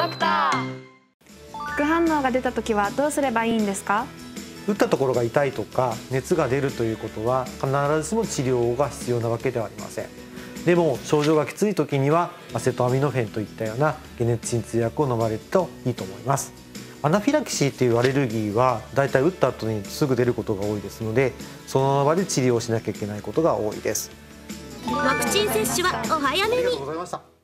ドクター。副反応が出た時はどうすればいいんですか？打ったところが痛いとか熱が出るということは必ずしも治療が必要なわけではありません。でも症状がきつい時にはアセトアミノフェンといったような解熱鎮痛薬を飲まれるといいと思います。アナフィラキシーというアレルギーはだいたい打った後にすぐ出ることが多いですのでその場で治療しなきゃいけないことが多いです。ワクチン接種はお早めに。